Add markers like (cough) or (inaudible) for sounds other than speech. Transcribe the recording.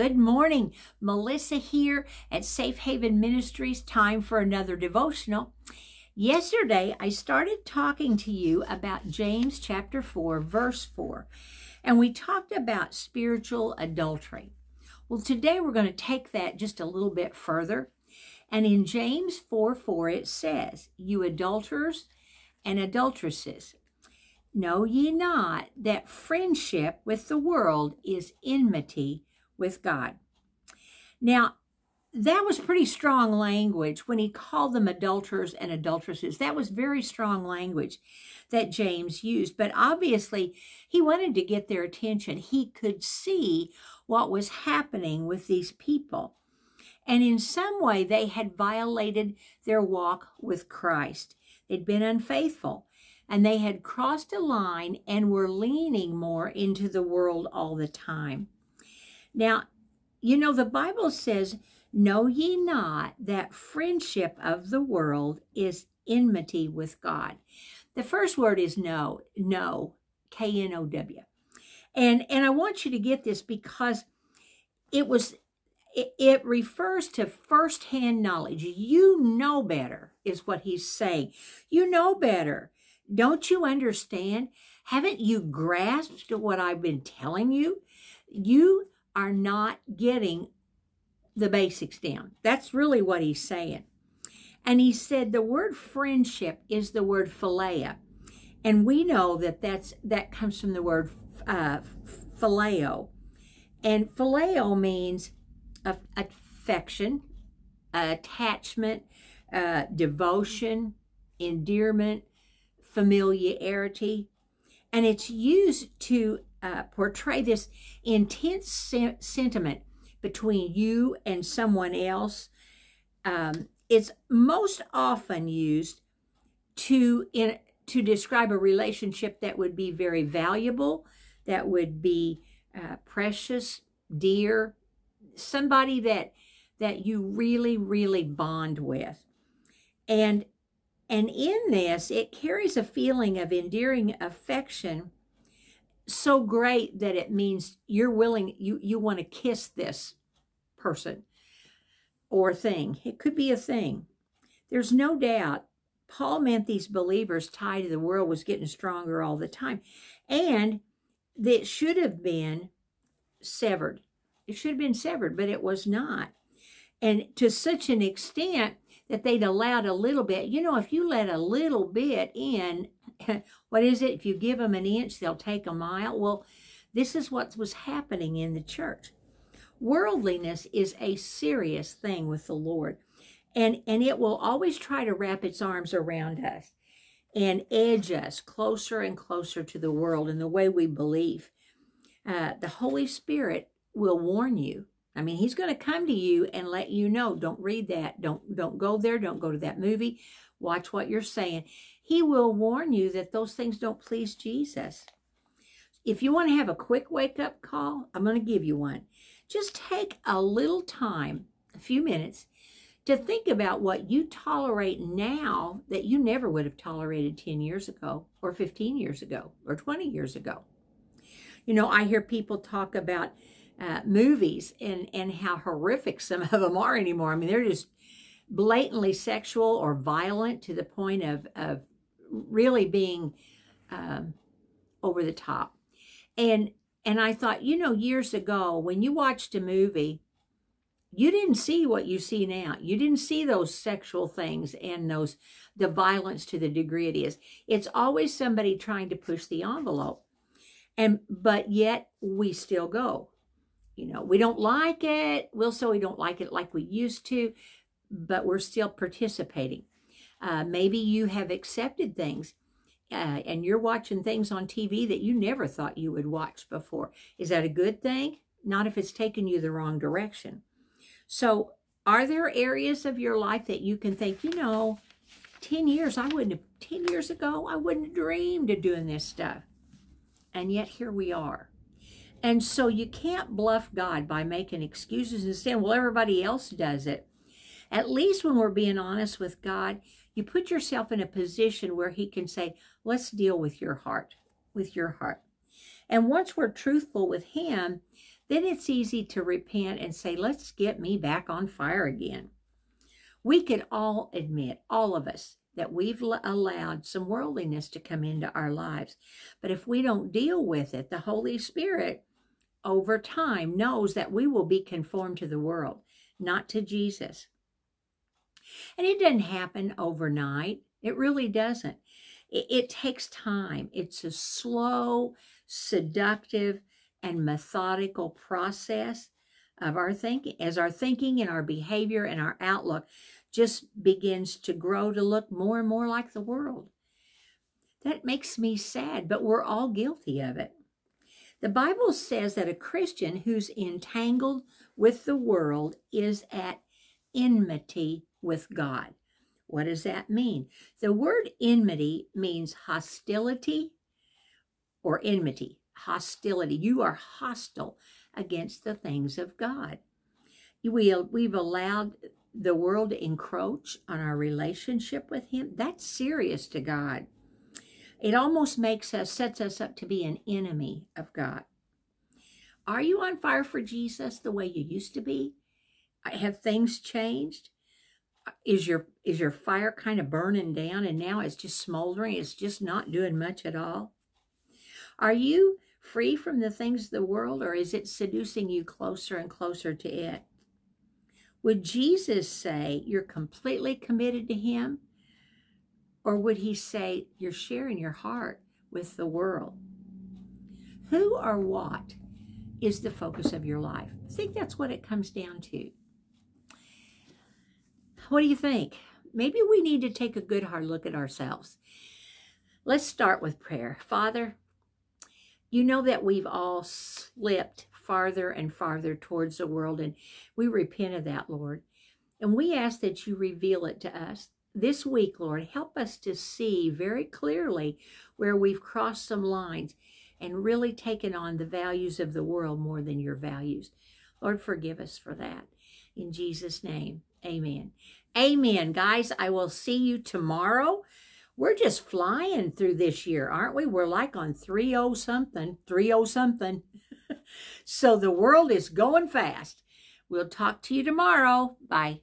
Good morning. Melissa here at Safe Haven Ministries. Time for another devotional. Yesterday, I started talking to you about James chapter 4, verse 4, and we talked about spiritual adultery. Well, today we're going to take that just a little bit further. And in James 4 4, it says, You adulterers and adulteresses, know ye not that friendship with the world is enmity with God. Now, that was pretty strong language when he called them adulterers and adulteresses. That was very strong language that James used. But obviously, he wanted to get their attention. He could see what was happening with these people. And in some way, they had violated their walk with Christ. They'd been unfaithful and they had crossed a line and were leaning more into the world all the time. Now, you know, the Bible says, Know ye not that friendship of the world is enmity with God? The first word is know, know, K N O W. And, and I want you to get this because it was it refers to firsthand knowledge. You know better, is what he's saying. You know better. Don't you understand? Haven't you grasped what I've been telling you? You are not getting the basics down. That's really what he's saying. And he said the word friendship is the word philia. And we know that that's, that comes from the word uh, phileo. And phileo means affection, attachment, uh, devotion, endearment, familiarity. And it's used to uh, portray this intense se sentiment between you and someone else. Um, it's most often used to in, to describe a relationship that would be very valuable, that would be uh, precious, dear, somebody that that you really, really bond with. And and in this, it carries a feeling of endearing affection so great that it means you're willing, you, you want to kiss this person or thing. It could be a thing. There's no doubt Paul meant these believers' tied to the world was getting stronger all the time. And that should have been severed. It should have been severed, but it was not. And to such an extent that they'd allowed a little bit. You know, if you let a little bit in, (laughs) what is it? If you give them an inch, they'll take a mile. Well, this is what was happening in the church. Worldliness is a serious thing with the Lord. And, and it will always try to wrap its arms around us and edge us closer and closer to the world and the way we believe. Uh, the Holy Spirit will warn you I mean, he's going to come to you and let you know, don't read that. Don't, don't go there. Don't go to that movie. Watch what you're saying. He will warn you that those things don't please Jesus. If you want to have a quick wake-up call, I'm going to give you one. Just take a little time, a few minutes, to think about what you tolerate now that you never would have tolerated 10 years ago or 15 years ago or 20 years ago. You know, I hear people talk about uh, movies and, and how horrific (laughs) some of them are anymore. I mean, they're just blatantly sexual or violent to the point of, of really being um, over the top. And and I thought, you know, years ago, when you watched a movie, you didn't see what you see now. You didn't see those sexual things and those the violence to the degree it is. It's always somebody trying to push the envelope. And but yet we still go. You know, we don't like it. We'll say we don't like it like we used to, but we're still participating. Uh, maybe you have accepted things uh, and you're watching things on TV that you never thought you would watch before. Is that a good thing? Not if it's taken you the wrong direction. So are there areas of your life that you can think, you know, 10 years, I wouldn't have, 10 years ago, I wouldn't have dreamed of doing this stuff. And yet here we are. And so you can't bluff God by making excuses and saying, well, everybody else does it. At least when we're being honest with God, you put yourself in a position where he can say, let's deal with your heart, with your heart. And once we're truthful with him, then it's easy to repent and say, let's get me back on fire again. We could all admit, all of us, that we've allowed some worldliness to come into our lives. But if we don't deal with it, the Holy Spirit over time knows that we will be conformed to the world, not to Jesus. And it doesn't happen overnight. It really doesn't. It, it takes time. It's a slow, seductive, and methodical process of our thinking. As our thinking and our behavior and our outlook just begins to grow to look more and more like the world. That makes me sad, but we're all guilty of it. The Bible says that a Christian who's entangled with the world is at enmity with God. What does that mean? The word enmity means hostility or enmity. Hostility. You are hostile against the things of God. We, we've allowed the world to encroach on our relationship with Him. That's serious to God. It almost makes us, sets us up to be an enemy of God. Are you on fire for Jesus the way you used to be? Have things changed? Is your is your fire kind of burning down and now it's just smoldering? It's just not doing much at all? Are you free from the things of the world or is it seducing you closer and closer to it? Would Jesus say you're completely committed to him? Or would he say you're sharing your heart with the world? Who or what is the focus of your life? I think that's what it comes down to. What do you think? Maybe we need to take a good hard look at ourselves. Let's start with prayer. Father, you know that we've all slipped farther and farther towards the world, and we repent of that, Lord. And we ask that you reveal it to us this week, Lord. Help us to see very clearly where we've crossed some lines and really taken on the values of the world more than your values. Lord, forgive us for that. In Jesus' name, amen. Amen, guys. I will see you tomorrow. We're just flying through this year, aren't we? We're like on 3 something, 3 something. (laughs) so the world is going fast. We'll talk to you tomorrow. Bye.